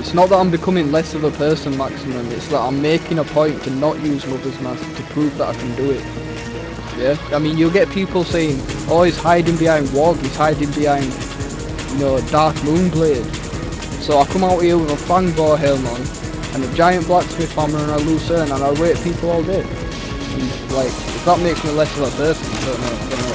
it's not that I'm becoming less of a person, Maximum. It's that I'm making a point to not use Mother's Mask to prove that I can do it. Yeah? I mean, you'll get people saying, oh, he's hiding behind Wog, he's hiding behind, you know, Darkmoon Blade. So I come out here with a Fangboar helm on, and a giant blacksmith hammer and a lucerne, and I rate people all day. And, like, if that makes me less of a person, I don't know, I don't know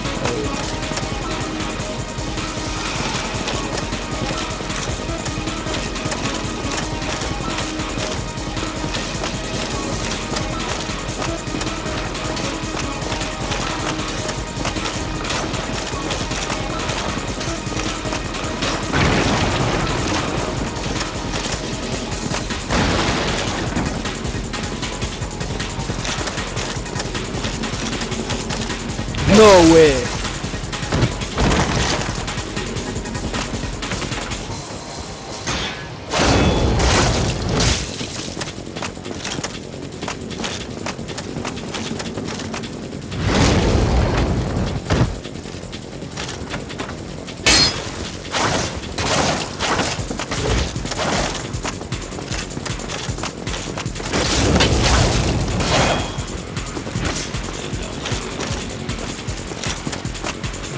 No way!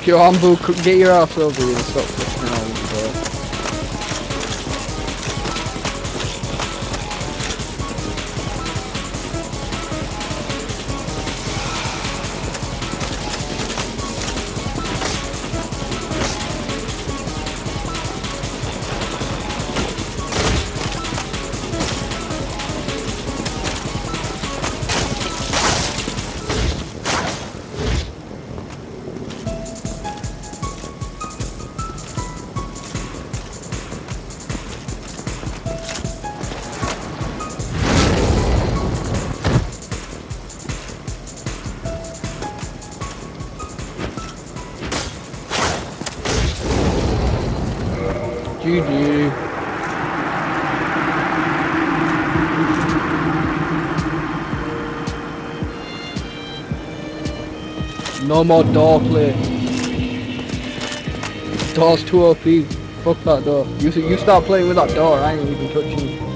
Yo, Ambu, get your ass over here and stop fucking around, No more door play. Door's too OP. Fuck that door. You you start playing with that door, I ain't even touching it.